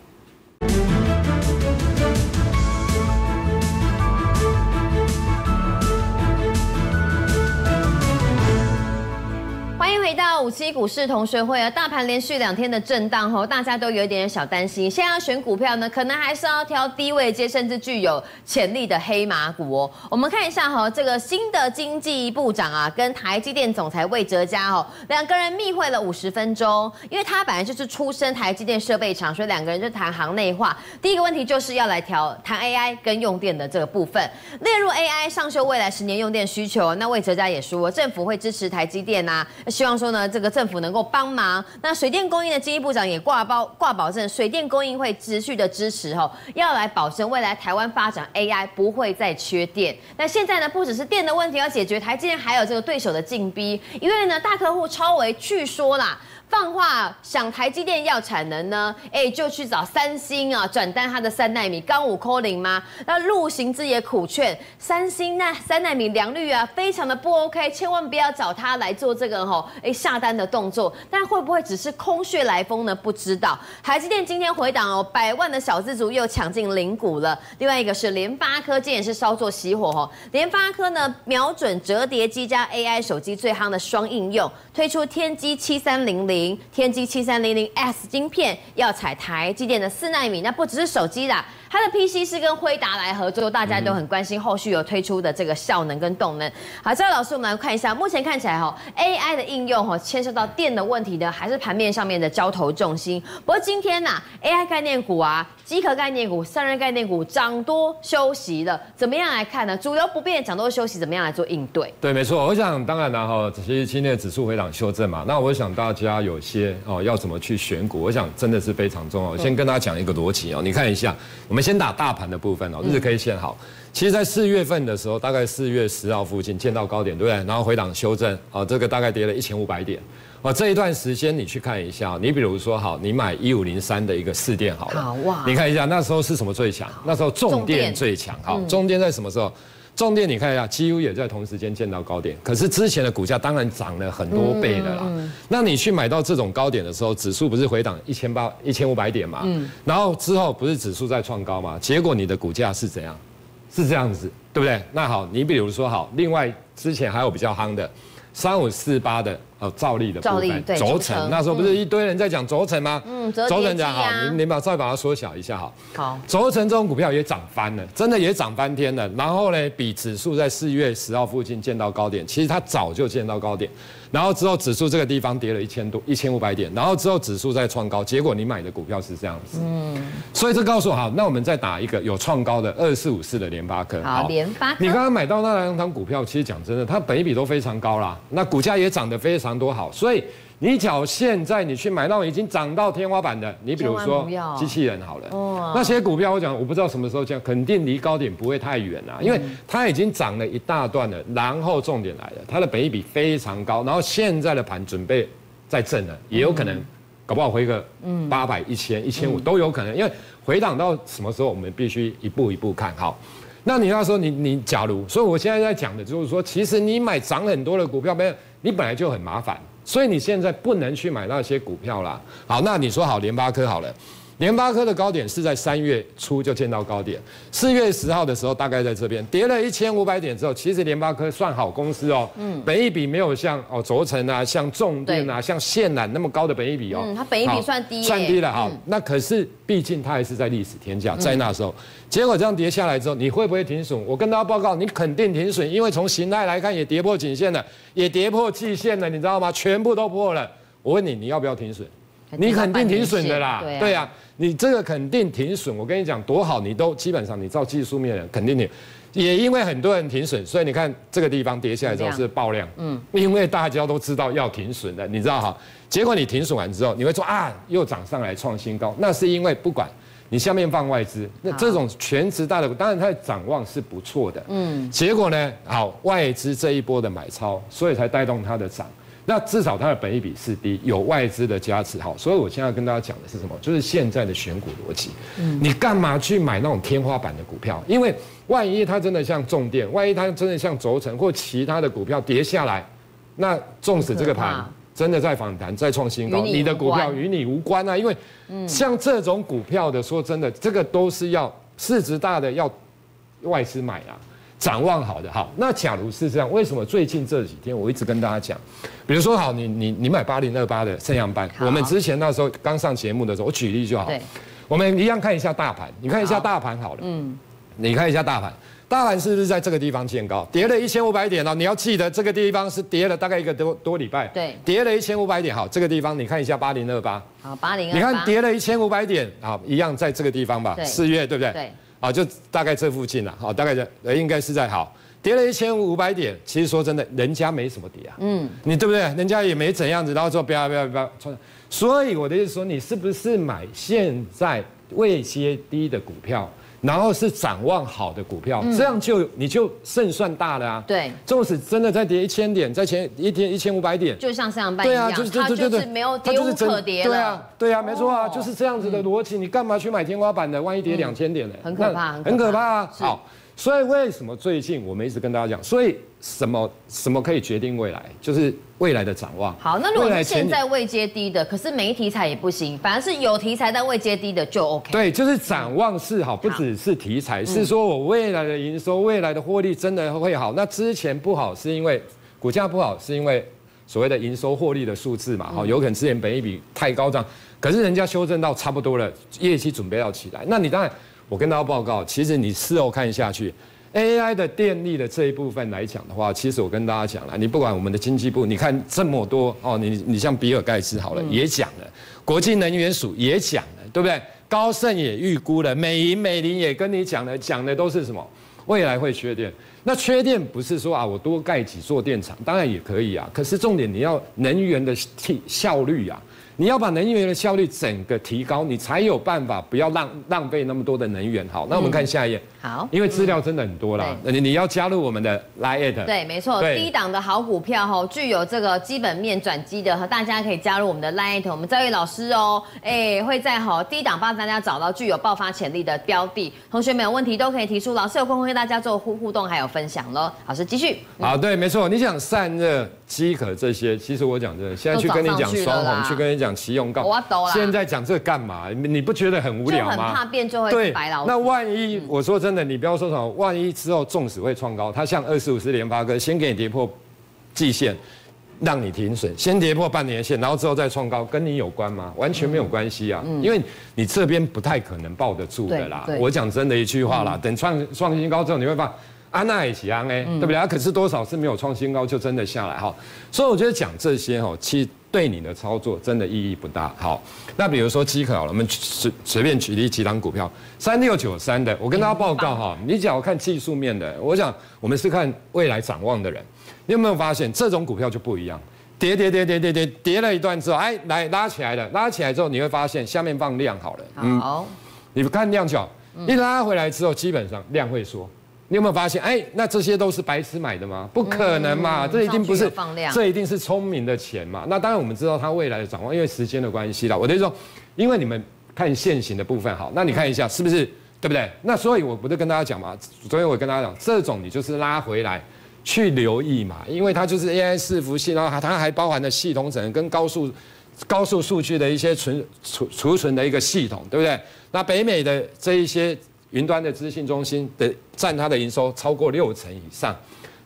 欢迎回到五七股市同学会啊！大盘连续两天的震荡后，大家都有一点小担心。现在要选股票呢，可能还是要挑低位接，甚至具有潜力的黑马股哦。我们看一下哈，这个新的经济部长啊，跟台积电总裁魏哲嘉哦，两个人密会了五十分钟。因为他本来就是出身台积电设备厂，所以两个人就谈行内话。第一个问题就是要来调谈 AI 跟用电的这个部分，列入 AI 上修未来十年用电需求。那魏哲嘉也说，政府会支持台积电呐。希望说呢，这个政府能够帮忙。那水电供应的经济部长也挂包挂保证，水电供应会持续的支持吼，要来保证未来台湾发展 AI 不会再缺电。那现在呢，不只是电的问题要解决，台积电还有这个对手的禁逼，因为呢，大客户超维据说啦。放话想台积电要产能呢，哎，就去找三星啊，转单它的三纳米刚五 c 零吗？那陆行之也苦劝三星那三纳米良率啊，非常的不 OK，千万不要找他来做这个吼，哎下单的动作。但会不会只是空穴来风呢？不知道。台积电今天回档哦，百万的小资族又抢进零股了。另外一个是联发科，今天也是稍作熄火哦。联发科呢，瞄准折叠机加 AI 手机最夯的双应用，推出天玑七三零零天玑七三零零 S 晶片要采台积电的四纳米，那不只是手机啦。它的 PC 是跟辉达来合作，大家都很关心后续有推出的这个效能跟动能。好，这位老师，我们来看一下，目前看起来哈，AI 的应用哈，牵涉到电的问题呢，还是盘面上面的交投重心。不过今天呐，AI 概念股啊，机壳概念股、散热概念股涨多休息了，怎么样来看呢？主流不变，涨多休息，怎么样来做应对？对，没错。我想当然了哈，其实今天的指数回档修正嘛，那我想大家有些哦要怎么去选股，我想真的是非常重要。先跟大家讲一个逻辑哦，你看一下，我们。先打大盘的部分哦，日 K 线好。其实，在四月份的时候，大概四月十号附近见到高点，对不对？然后回档修正，哦，这个大概跌了一千五百点。哦，这一段时间你去看一下，你比如说好，你买一五零三的一个四电好了，好哇。你看一下那时候是什么最强？那时候重电最强。好，中间在什么时候？重点你看一下，几乎也在同时间见到高点，可是之前的股价当然涨了很多倍的啦。那你去买到这种高点的时候，指数不是回档一千八、一千五百点嘛？然后之后不是指数在创高嘛？结果你的股价是怎样？是这样子，对不对？那好，你比如说好，另外之前还有比较夯的三五四八的。哦，兆力的部分，轴承那时候不是一堆人在讲轴承吗？嗯，轴承讲好，你你把再把它缩小一下哈。好，轴承这种股票也涨翻了，真的也涨翻天了。然后呢，比指数在四月十号附近见到高点，其实它早就见到高点。然后之后指数这个地方跌了一千多一千五百点，然后之后指数再创高，结果你买的股票是这样子。嗯，所以这告诉我好，那我们再打一个有创高的二四五四的联发科。好，联发科。你刚刚买到那两档股票，其实讲真的，它本比都非常高啦，那股价也涨得非常。多好，所以你讲现在你去买那种已经涨到天花板的，你比如说机器人好了，那些股票我讲我不知道什么时候降，肯定离高点不会太远啊，因为它已经涨了一大段了。然后重点来了，它的本益比非常高，然后现在的盘准备再震了，也有可能搞不好回个八百、一千、一千五都有可能，因为回档到什么时候我们必须一步一步看好。那你要说你你假如，所以我现在在讲的就是说，其实你买涨很多的股票没有。你本来就很麻烦，所以你现在不能去买那些股票啦。好，那你说好联发科好了。联发科的高点是在三月初就见到高点，四月十号的时候大概在这边跌了一千五百点之后，其实联发科算好公司哦，嗯，本益比没有像哦轴承啊、像重电啊、像线缆那么高的本益比哦，嗯，它本益比算低，算低了哈。那可是毕竟它还是在历史天价，在那时候，结果这样跌下来之后，你会不会停损？我跟大家报告，你肯定停损，因为从形态来看也跌破颈线了，也跌破季线了，你知道吗？全部都破了。我问你，你要不要停损？你肯定停损的啦，对呀。你这个肯定停损。我跟你讲多好，你都基本上你照技术面肯定你。也因为很多人停损，所以你看这个地方跌下来之后是爆量，嗯，因为大家都知道要停损的，你知道哈？结果你停损完之后，你会说啊，又涨上来创新高，那是因为不管你下面放外资，那这种全职大的，当然它的展望是不错的，嗯，结果呢，好外资这一波的买超，所以才带动它的涨。那至少它的本益比是低，有外资的加持，好，所以我现在要跟大家讲的是什么？就是现在的选股逻辑。嗯，你干嘛去买那种天花板的股票？因为万一它真的像重电，万一它真的像轴承或其他的股票跌下来，那纵使这个盘真的在反弹、再创新高，你的股票与你无关啊。因为像这种股票的，说真的，这个都是要市值大的要外资买啊。展望好的好，那假如是这样，为什么最近这几天我一直跟大家讲，比如说好，你你你买八零二八的盛阳班，我们之前那时候刚上节目的时候，我举例就好，我们一样看一下大盘，你看一下大盘好了，嗯，你看一下大盘，大盘是不是在这个地方见高，跌了一千五百点哦，你要记得这个地方是跌了大概一个多多礼拜，对，跌了一千五百点，好，这个地方你看一下八零二八，好，八零二你看跌了一千五百点，好，一样在这个地方吧，四月对不对？对。啊，就大概这附近了，好，大概这应该是在好，跌了一千五百点。其实说真的，人家没什么跌啊，嗯，你对不对？人家也没怎样子，然后说不要不要不要，所以我的意思说，你是不是买现在未接低的股票？然后是展望好的股票，这样就你就胜算大了啊！对，纵使真的再跌一千点，在前一天一千五百点，就像这样办一样，它就是没有跌无可跌了。对啊，对啊，没错啊，就是这样子的逻辑。你干嘛去买天花板的？万一跌两千点呢？很可怕，很可怕啊。好。所以为什么最近我们一直跟大家讲？所以什么什么可以决定未来？就是未来的展望。好，那如果是现在未接低的，可是没题材也不行，反而是有题材但未接低的就 OK。对，就是展望是好，不只是题材，是说我未来的营收、未来的获利真的会好。那之前不好是因为股价不好，是因为所谓的营收获利的数字嘛？好，有可能之前本一笔太高涨，可是人家修正到差不多了，业绩准备要起来，那你当然。我跟大家报告，其实你事后看下去，AI 的电力的这一部分来讲的话，其实我跟大家讲了，你不管我们的经济部，你看这么多哦，你你像比尔盖茨好了，也讲了，国际能源署也讲了，对不对？高盛也预估了，美银美林也跟你讲了，讲的都是什么？未来会缺电。那缺电不是说啊，我多盖几座电厂，当然也可以啊，可是重点你要能源的效率啊。你要把能源的效率整个提高，你才有办法不要浪浪费那么多的能源。好，那我们看下一页。好，因为资料真的很多啦。你你要加入我们的 Lite。对，没错，低档的好股票哈，具有这个基本面转机的，和大家可以加入我们的 Lite。我们赵毅老师哦，哎，会在哈低档帮大家找到具有爆发潜力的标的。同学们有问题都可以提出，老师有空会跟大家做互互动还有分享喽。老师继续。好，对，没错，你想散热、饥渴这些，其实我讲真的，现在去跟你讲双红，去跟你讲。讲奇用告，现在讲这干嘛？你不觉得很无聊吗？很怕变就会白老。那万一我说真的，你不要说什么，万一之后纵使会创高，它像二十五十连发哥，先给你跌破季线，让你停损，先跌破半年线，然后之后再创高，跟你有关吗？完全没有关系啊，因为你这边不太可能抱得住的啦。我讲真的一句话啦，等创创新高之后，你会发现安娜也起安哎，对不对？可是多少是没有创新高就真的下来哈。所以我觉得讲这些哈，其实。对你的操作真的意义不大。好，那比如说饥渴好了，我们随随便举例几档股票，三六九三的，我跟大家报告哈，你只要看技术面的，我想我们是看未来展望的人，你有没有发现这种股票就不一样？跌跌跌跌跌跌跌了一段之后，哎，来拉起来了，拉起来之后你会发现下面放量好了，好，你看量角，一拉回来之后，基本上量会缩。你有没有发现？哎，那这些都是白痴买的吗？不可能嘛，这一定不是，这一定是聪明的钱嘛。那当然我们知道它未来的展望，因为时间的关系啦。我的意思说，因为你们看现行的部分好，那你看一下是不是对不对？那所以我不是跟大家讲嘛，所以我跟大家讲，这种你就是拉回来去留意嘛，因为它就是 AI 伺服器，然后它还包含了系统整跟高速高速数据的一些存储储存的一个系统，对不对？那北美的这一些。云端的资讯中心的占它的营收超过六成以上，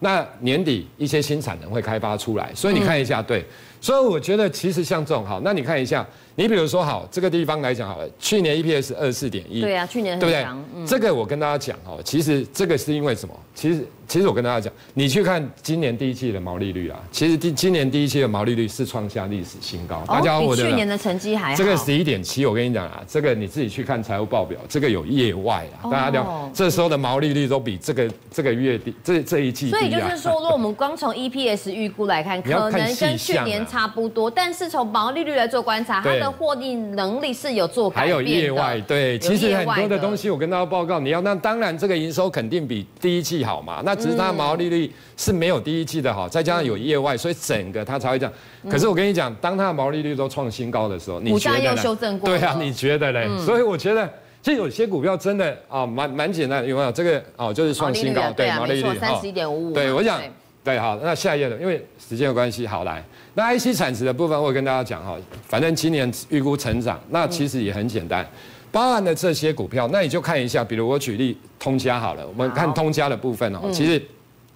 那年底一些新产能会开发出来，所以你看一下，对，所以我觉得其实像这种好，那你看一下，你比如说好这个地方来讲好了，去年 EPS 二四点一，对啊，去年对不对这个我跟大家讲哦，其实这个是因为什么？其实其实我跟大家讲，你去看今年第一季的毛利率啊，其实第今年第一季的毛利率是创下历史新高。大家哦，我的去年的成绩还好。这个十一点七，我跟你讲啊，这个你自己去看财务报表，这个有业外啊，哦大家了，这时候的毛利率都比这个这个月低，这这一季。所以就是说，如果我们光从 EPS 预估来看，可能跟去年差不多，但是从毛利率来做观察，它对的获利能力是有做改还。有业外，对，其实很多的东西我跟大家报告，你要那当然这个营收肯定比第一季好嘛，那只是它毛利率是没有第一季的好，再加上有业外，所以整个它才会这样。可是我跟你讲，当它的毛利率都创新高的时候，你觉得呢修正过对啊，你觉得嘞？所以我觉得。其实有些股票真的啊，蛮蛮简单的，有没有？这个哦，就是毛创新高对啊，没错，哦三十一点五五。对，我想对好，那下一页的，因为时间的关系，好来，那 IC 产值的部分，我有跟大家讲哈，反正今年预估成长，那其实也很简单，包含了这些股票，那你就看一下，比如我举例通家好了，我们看通家的部分哦，其实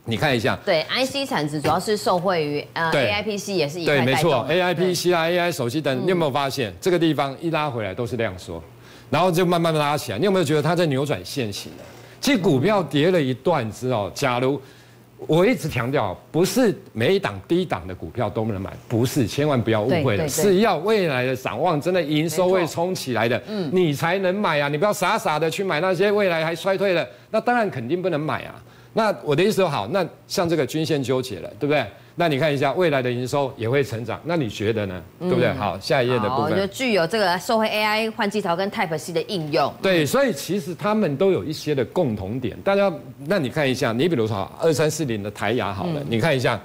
你看一下。对，IC 产值主要是受惠于呃对 AIPC 也是一对，块没错，AIPC 啊，AI 手机等，你有没有发现这个地方一拉回来都是量缩，然后就慢慢拉起来？你有没有觉得它在扭转线型呢？其实股票跌了一段之后，假如我一直强调，不是每一档低档的股票都能买，不是，千万不要误会了，是要未来的展望真的营收会冲起来的，嗯你才能买啊！你不要傻傻的去买那些未来还衰退的，那当然肯定不能买啊。那我的意思说，好，那像这个均线纠结了，对不对？那你看一下未来的营收也会成长，那你觉得呢？对不对？好，下一页的部好，就分。具有这个社会 AI 换机槽跟 Type C 的应用。对，所以其实他们都有一些的共同点。大家，那你看一下，你比如说二三四零的台牙好了，你看一下，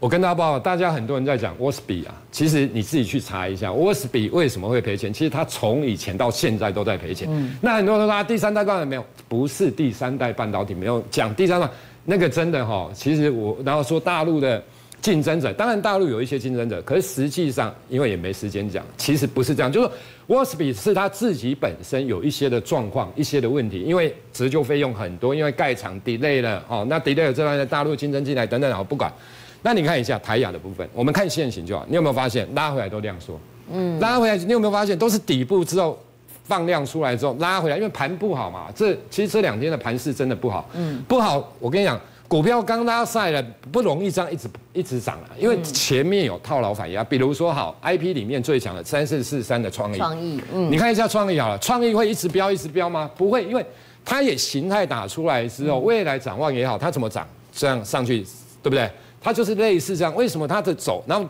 我跟大家报告，大家很多人在讲 w a s b 啊，其实你自己去查一下 w a s b 为什么会赔钱？其实它从以前到现在都在赔钱。那很多人说啊，第三代半导体没有，不是第三代半导体没有讲第三代，那个真的哈，其实我然后说大陆的。竞争者，当然大陆有一些竞争者，可是实际上因为也没时间讲，其实不是这样，就是 w a s b 是他自己本身有一些的状况、一些的问题，因为折旧费用很多，因为盖厂 delay 了，哦，那 delay 了这边的大陆竞争进来等等，好不管。那你看一下台亚的部分，我们看现行就好，你有没有发现拉回来都量缩？嗯，拉回来你有没有发现都是底部之后放量出来之后拉回来，因为盘不好嘛，这其实这两天的盘势真的不好，嗯，不好，我跟你讲。股票刚拉赛了，不容易这样一直一直涨啊，因为前面有套牢反压。比如说好，IP 里面最强的三四四三的创意，创意，嗯，你看一下创意好了，创意会一直飙一直飙吗？不会，因为它也形态打出来之后，未来展望也好，它怎么涨，这样上去，对不对？它就是类似这样。为什么它的走，然后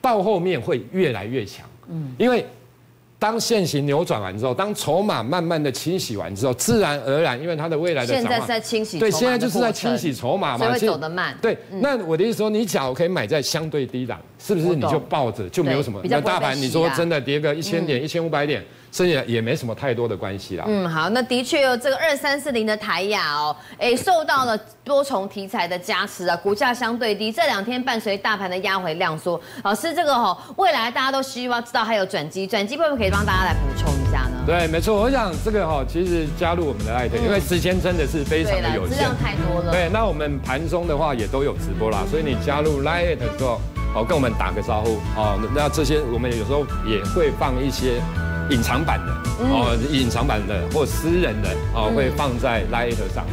到后面会越来越强？嗯，因为。当现行扭转完之后，当筹码慢慢的清洗完之后，自然而然，因为它的未来的现在是在清洗，对，现在就是在清洗，筹码嘛，所以会走得慢。对，那我的意思说，你假如可以买在相对低档，是不是你就抱着就没有什么？对比较大盘你说真的跌个一千点、一千五百点，甚至也没什么太多的关系啦。嗯，好，那的确有这个二三四零的台雅哦，哎，受到了多重题材的加持啊，股价相对低，这两天伴随大盘的压回量缩，老师这个哈、未来大家都希望知道还有转机，转机会不会可以帮大家来补充一下呢？对，没错，我想这个哈，其实加入我们的爱特，因为时间真的是非常，的有限资料。太多了。对，那我们盘中的话也都有直播啦，所以你加入 Line 的时候，好跟我们打个招呼哦。那这些我们有时候也会放一些隐藏版的哦，隐藏版的或私人的哦，会放在 Line 上。